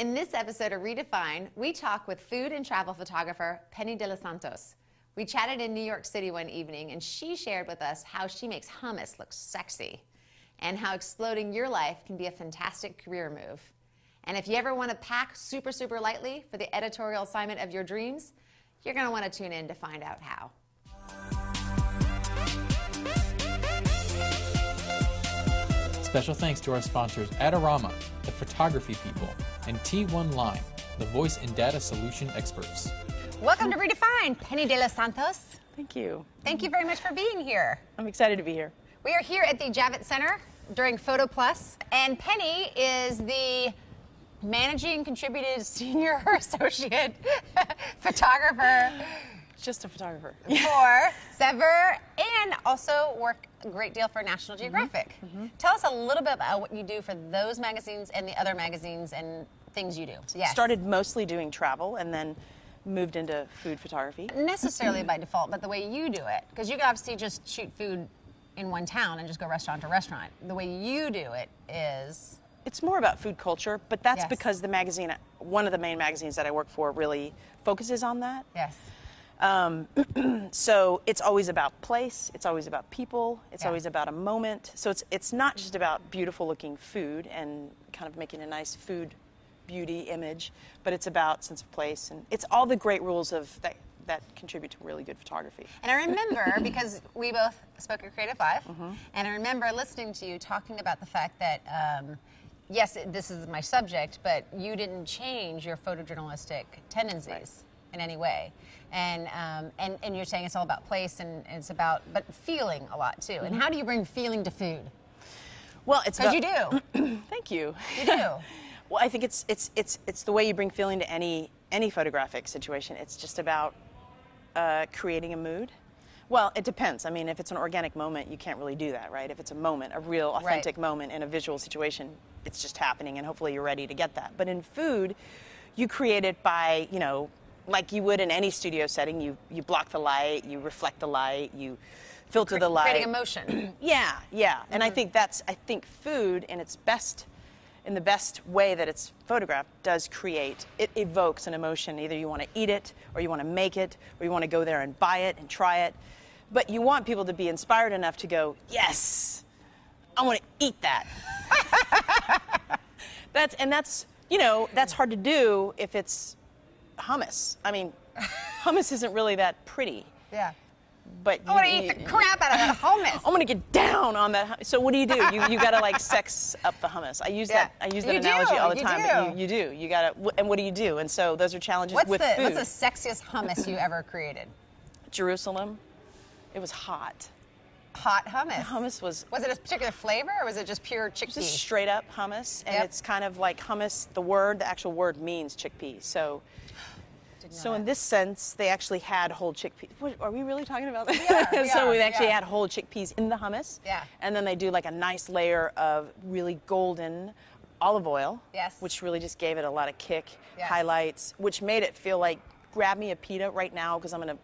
In this episode of Redefine, we talk with food and travel photographer Penny De Los Santos. We chatted in New York City one evening, and she shared with us how she makes hummus look sexy and how exploding your life can be a fantastic career move. And if you ever want to pack super, super lightly for the editorial assignment of your dreams, you're going to want to tune in to find out how. Special thanks to our sponsors Adorama, the photography people, and T1 Line, the voice and data solution experts. Welcome to Redefine, Penny De Los Santos. Thank you. Thank you very much for being here. I'm excited to be here. We are here at the Javits Center during Photo Plus, and Penny is the managing contributed senior associate photographer Just a photographer. for Saveur and also work a great deal for National mm-hmm. Geographic. Mm-hmm. Tell us a little bit about what you do for those magazines and the other magazines and things you do. Yes. Started mostly doing travel and then moved into food photography. necessarily by default, but the way you do it, because you can obviously just shoot food in one town and just go restaurant to restaurant. The way you do it is It's more about food culture, but that's Yes. because the magazine, one of the main magazines that I work for, really focuses on that. yes, So it's always about place, it's always about people, it's Yeah. always about a moment. So it's it's not just about beautiful looking food and kind of making a nice food beauty image, but it's about sense of place and it's all the great rules of that that contribute to really good photography. And I remember because we both spoke at Creative Live and I remember listening to you talking about the fact that, um, yes, this is my subject, but you didn't change your photojournalistic tendencies in any way. And, um, and, and you're saying it's all about place and it's about, but feeling a lot too. And how do you bring feeling to food? Well, it's Because you do. Thank you. You do. Well, I think it's it's it's it's the way you bring feeling to any any photographic situation. It's just about uh, creating a mood. Well, it depends. I mean, if it's an organic moment, you can't really do that, right? If it's a moment, a real authentic moment in a visual situation, it's just happening, and hopefully you're ready to get that. But in food, you create it by you know, like you would in any studio setting. You you block the light, you reflect the light, you filter the light. Creating emotion. Yeah, yeah. And Mm-hmm. I think that's I think food in its best in the best way that it's photographed does create it evokes an emotion. Either you want to eat it or you want to make it or you want to go there and buy it and try it. But you want people to be inspired enough to go, "Yes. I want to eat that." that's and that's, you know, that's hard to do if it's hummus. I mean, hummus isn't really that pretty. yeah. But I want to eat the crap out of that hummus. I'm gonna get down on that. hum- So what do you do? You, you gotta like sex up the hummus. I use Yeah. that. I use that You analogy do, all the you time. do. But you, you do. You gotta. And what do you do? And so those are challenges What's with the, food. what's the sexiest hummus you ever created? Jerusalem. It was hot. Hot hummus. Hummus was Was it a particular flavor or was it just pure just straight up hummus, and Yep. it's kind of like hummus. The word, the actual word, means chickpea. So. So in this sense, they actually had whole chickpeas. What, are we really talking about that? are, we so are, we we actually are. had whole chickpeas in the hummus. Yeah. And then they do like a nice layer of really golden olive oil. Yes. Which really just gave it a lot of kick, Yes. highlights, which made it feel like grab me a pita right now because I'm gonna,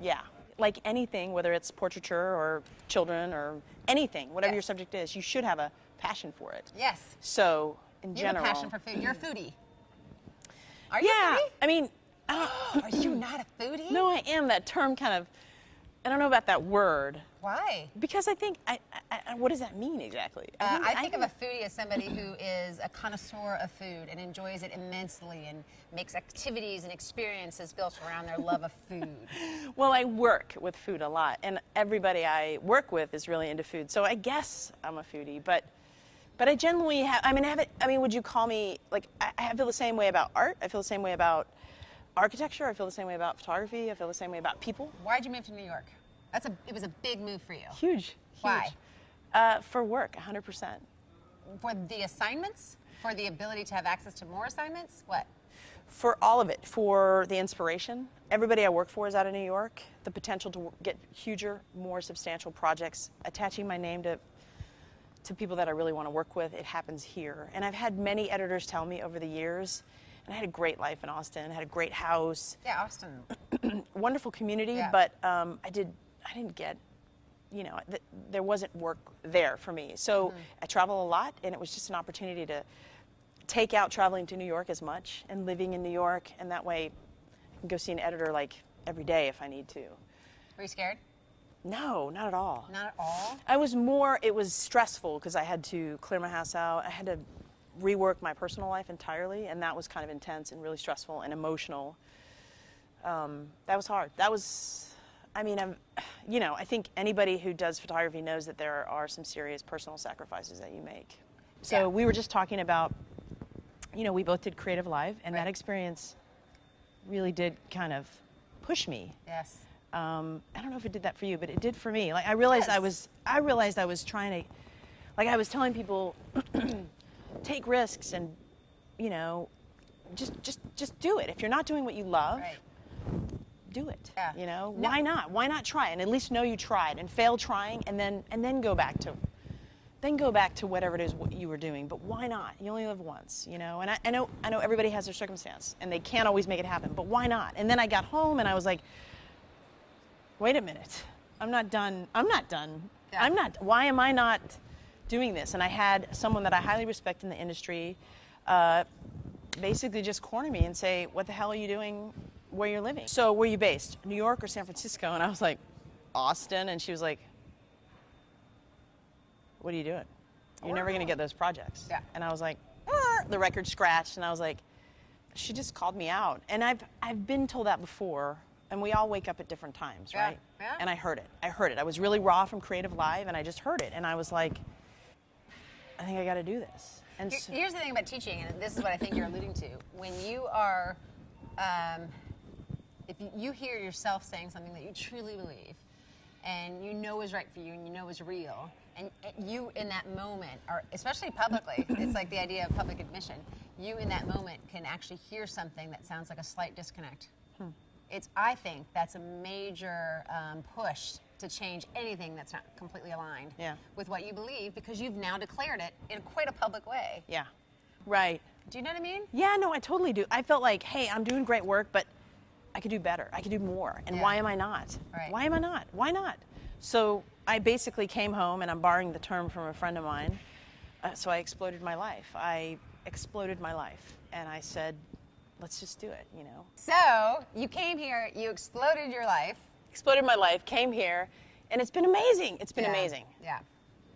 yeah. Like anything, whether it's portraiture or children or anything, whatever your subject is, you should have a passion for it. yes. So in You have general. a passion for food. You're a foodie. Are you yeah. I mean, Are you not a foodie? No, I am. That term kind of, I don't know about that word. Why? Because I think, I, I, I, what does that mean exactly? Uh, I think of a foodie as somebody who is a connoisseur of food and enjoys it immensely and makes activities and experiences built around their love of food. Well, I work with food a lot, and everybody I work with is really into food. So I guess I'm a foodie, but, but I generally have. I mean, I have it. I mean, would you call me like? I, I feel the same way about art. I feel the same way about architecture. I feel the same way about photography. I feel the same way about people. Why'd you move to New York? That's a. It was a big move for you. Huge. huge. Why? Uh, for work, 100%. For the assignments? For the ability to have access to more assignments? What? for all of it, for the inspiration. Everybody I work for is out of New York. The potential to get huger, more substantial projects, attaching my name to to people that I really want to work with. It happens here, and I've had many editors tell me over the years. And I had a great life in Austin. I had a great house, Yeah, Austin. wonderful community, Yeah. but um, I did I didn't get you know th- there wasn't work there for me. So I travel a lot, and it was just an opportunity to take out traveling to New York as much and living in New York, and that way I can go see an editor like every day if I need to. Were you scared? No, not at all. Not at all. I was more, it was stressful because I had to clear my house out. I had to rework my personal life entirely, and that was kind of intense and really stressful and emotional. Um, that was hard. That was, I mean, I'm, you know, I think anybody who does photography knows that there are some serious personal sacrifices that you make. So Yeah. we were just talking about, you know, we both did Creative Live, and Right. that experience really did kind of push me Yes. um, I don't know if it did that for you, but it did for me. Like I realized I was, I realized I was trying to, like I was telling people, take risks and, you know, just, just, just do it. If you're not doing what you love, Right. do it. Yeah. You know, No. why not? Why not try and at least know you tried and fail trying, and then, and then go back to, then go back to whatever it is what you were doing. But why not? You only live once, you know. And I, I know, I know everybody has their circumstance, and they can't always make it happen. But why not? And then I got home, and I was like wait a minute i'm not done i'm not done Yeah. i'm not why am i not doing this. And i had someone that i highly respect in the industry uh, basically just corner me and say what the hell are you doing where you're living? So where are you based? New york or san francisco? And i was like austin. And she was like what are you doing? You're never going to get those projects. Yeah. and i was like the record scratched and i was like she just called me out. And i've i've been told that before. And we all wake up at different times Yeah, right? Yeah. and i heard it. I heard it. I was really raw from creative live and i just heard it. And i was like i think i got to do this and so, Here's the thing about teaching, and this is what I think you're alluding to. When you are, um, if you- hear yourself saying something that you truly believe, and you know is right for you, and you know is real, and you in that moment, or especially publicly, it's like the idea of public admission. You in that moment can actually hear something that sounds like a slight disconnect. It's, I think, that's a major um, push to change anything that's not completely aligned Yeah. with what you believe because you've now declared it in quite a public way. yeah right Do you know what I mean? yeah no i totally do i felt like hey i'm doing great work but i could do better i could do more and Yeah. why am i not Right. why am i not why not so i basically came home and i'm borrowing the term from a friend of mine uh, so i exploded my life i exploded my life and i said let's just do it you know So you came here, you exploded your life. Exploded my life, came here, and it's been amazing. It's been Yeah. amazing. Yeah.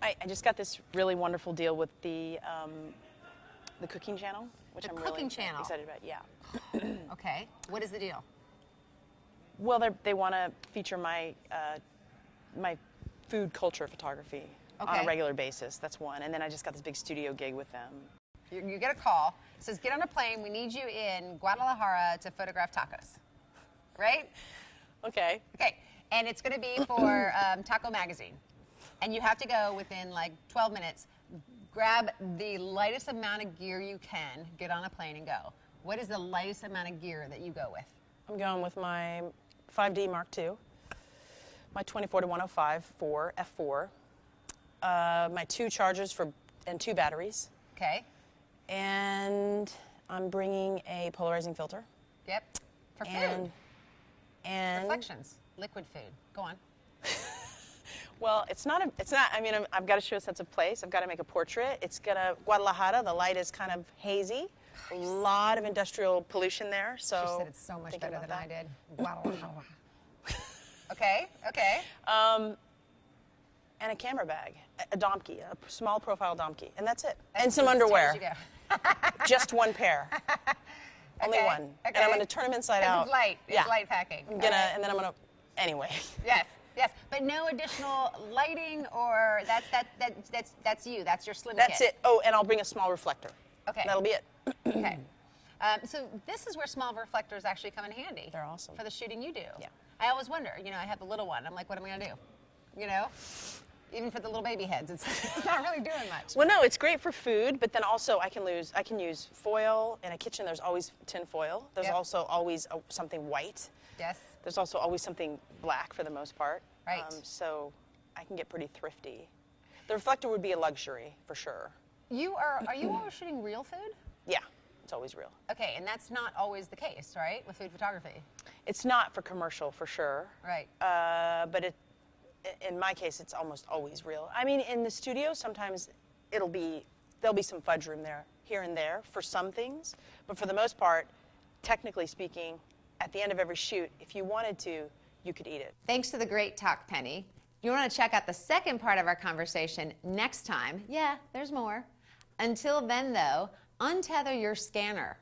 I, I just got this really wonderful deal with the um, the cooking channel, which The I'm cooking really channel. excited about. Yeah. Okay. What is the deal? Well, they want to feature my uh, my food culture photography on a regular basis. That's one, and then I just got this big studio gig with them. You, you get a call. It says, get on a plane. We need you in Guadalajara to photograph tacos. Right? Okay. Okay. And it's going to be for um, Taco Magazine. And you have to go within like 12 minutes, grab the lightest amount of gear you can, get on a plane and go. What is the lightest amount of gear that you go with? I'm going with my 5D Mark II, my 24 to 105 4 F4, uh, my two chargers for and two batteries. Okay. and I'm bringing a polarizing filter. Yep. For food. And and Reflections. Liquid food. Go on. well, it's not a, it's not. I mean, I'm, I've got to show a sense of place. I've got to make a portrait. It's gonna Guadalajara. The light is kind of hazy. A lot of industrial pollution there. So She said it's so much better than that. I did. Guadalajara. okay, okay. Um, and a camera bag, a, a Domke, a small profile Domke, and that's it. and some underwear. tight as you go. Just one pair. Only Okay, one. And. I'm gonna turn them inside out. It's light. It's yeah. light packing. I'm gonna, and then I'm gonna. Anyway. Yes, yes, but no additional lighting or that's that that that's that's you. That's your slim That's kit. it. Oh, and I'll bring a small reflector. Okay. That'll be it. Okay. Um, so this is where small reflectors actually come in handy. They're awesome. for the shooting you do. Yeah. I always wonder. You know, I have the little one. I'm like, what am I gonna do? You know, even for the little baby heads, it's, it's not really doing much. Well, no, it's great for food, but then also I can lose. I can use foil in a kitchen. There's always tin foil. There's Yep. also always uh something white. Yes. There's also always something black for the most part. Um, Right. so I can get pretty thrifty. The reflector would be a luxury for sure. You are. Are you always shooting real food? Yeah, it's always real. Okay, and that's not always the case, right? With food photography. It's not for commercial for sure. Right. Uh, but it, in my case, it's almost always real. I mean, in the studio, sometimes it'll be there'll be some fudge room there. here and there for some things, but for the most part, technically speaking, at the end of every shoot, if you wanted to, you could eat it. Thanks to the great talk, Penny. You want to check out the second part of our conversation next time? Yeah, there's more. Until then, though, untether your scanner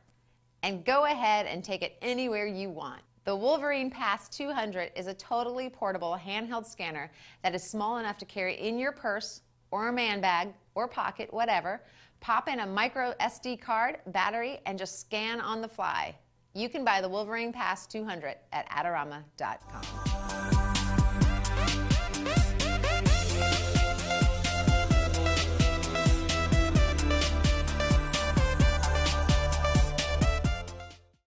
and go ahead and take it anywhere you want. The Wolverine Pass 200 is a totally portable handheld scanner that is small enough to carry in your purse or a man bag or pocket, whatever. Pop in a micro SD card, battery, and just scan on the fly. You can buy the Wolverine Pass 200 at Adorama.com.